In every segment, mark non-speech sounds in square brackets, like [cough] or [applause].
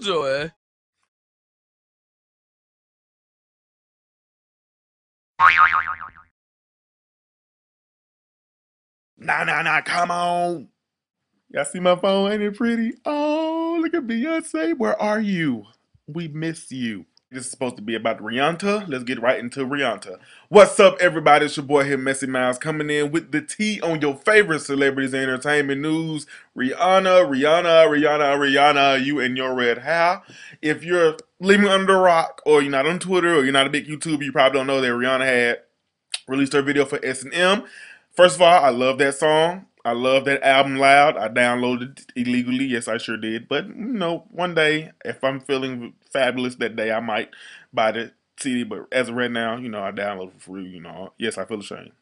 Joey. Eh? no, nah, nah, come on. Y'all see my phone? Ain't it pretty? Oh, look at Beyonce. Where are you? We miss you. This is supposed to be about Rihanna. Let's get right into Rihanna. What's up, everybody? It's your boy here, Messy Miles, coming in with the tea on your favorite celebrities and entertainment news. Rihanna, Rihanna, Rihanna, Rihanna, you and your red hair. If you're living under a rock, or you're not on Twitter, or you're not a big YouTuber, you probably don't know that Rihanna had released her video for S&M. First of all, I love that song. I love that album loud. I downloaded it illegally. Yes, I sure did. But, you know, one day, if I'm feeling fabulous that day, I might buy the CD. But as of right now, you know, I download for free. You know, yes, I feel ashamed.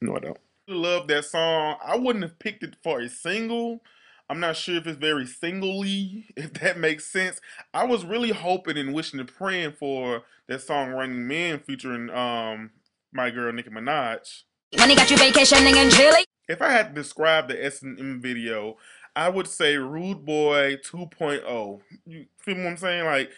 No, I don't. Love that song. I wouldn't have picked it for a single. I'm not sure if it's very singly, [laughs] if that makes sense. I was really hoping and wishing and praying for that song Running Man featuring um my girl Nicki Minaj. Money got you vacationing in Chile? If I had to describe the S&M video, I would say Rude Boy 2.0. You feel what I'm saying? Like,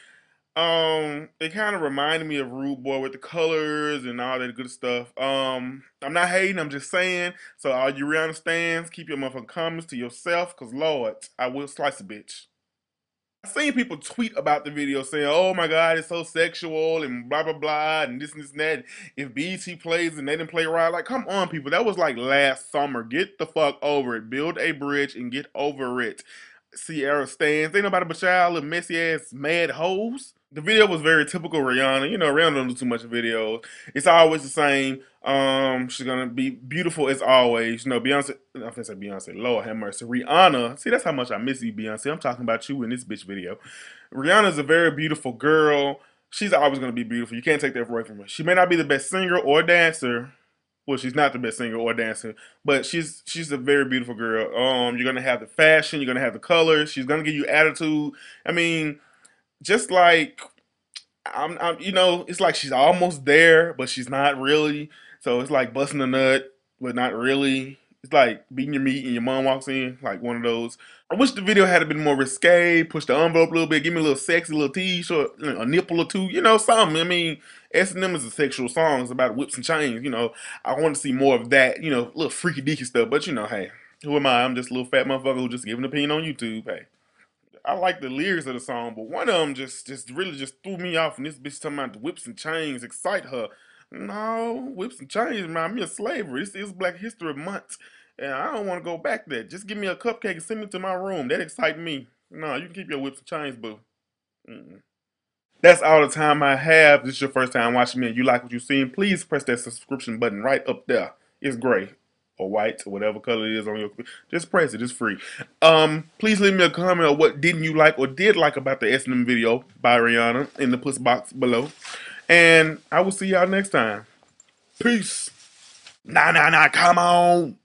um, it kind of reminded me of Rude Boy with the colors and all that good stuff. Um, I'm not hating, I'm just saying. So all you Rihanna stands, keep your motherfucking comments to yourself, cause Lord, I will slice a bitch. I've seen people tweet about the video saying, "Oh my God, it's so sexual and blah blah blah and this and this and that." If BET plays and they didn't play Ride, like, come on, people, that was like last summer. Get the fuck over it. Build a bridge and get over it. Ciara stands. Ain't nobody but child of messy ass mad hoes. The video was very typical Rihanna. You know, Rihanna don't do too much videos. It's always the same. Um, she's gonna be beautiful as always. You know, Beyonce. I'm gonna say Beyonce. Lord have mercy. Rihanna. See, that's how much I miss you, Beyonce. I'm talking about you in this bitch video. Rihanna's a very beautiful girl. She's always gonna be beautiful. You can't take that away from her. She may not be the best singer or dancer. Well, she's not the best singer or dancer, but she's she's a very beautiful girl. Um, you're gonna have the fashion. You're gonna have the colors. She's gonna give you attitude. I mean just like I'm, I'm, you know, it's like she's almost there, but she's not really. So it's like busting a nut, but not really. It's like beating your meat and your mom walks in, like one of those. I wish the video had been more risque, push the envelope a little bit, give me a little sexy little tease or a nipple or two, you know, something. I mean, S&M is a sexual song. It's about whips and chains, you know. I want to see more of that, you know, little freaky deaky stuff. But, you know, hey, who am I? I'm just a little fat motherfucker who just giving an opinion on YouTube, hey. I like the lyrics of the song, but one of them just just really just threw me off. And this bitch talking about whips and chains excite her. No, whips and chains remind me of slavery. This is Black History Month, and I don't want to go back there. Just give me a cupcake and send it to my room. That excite me. No, you can keep your whips and chains, boo. Mm -mm. That's all the time I have. This is your first time watching me and you like what you've seen, please press that subscription button right up there. It's gray or white or whatever color it is on your just press it it's free. Um please leave me a comment on what didn't you like or did like about the S&M video by Rihanna in the push box below. And I will see y'all next time. Peace. Nah nah nah come on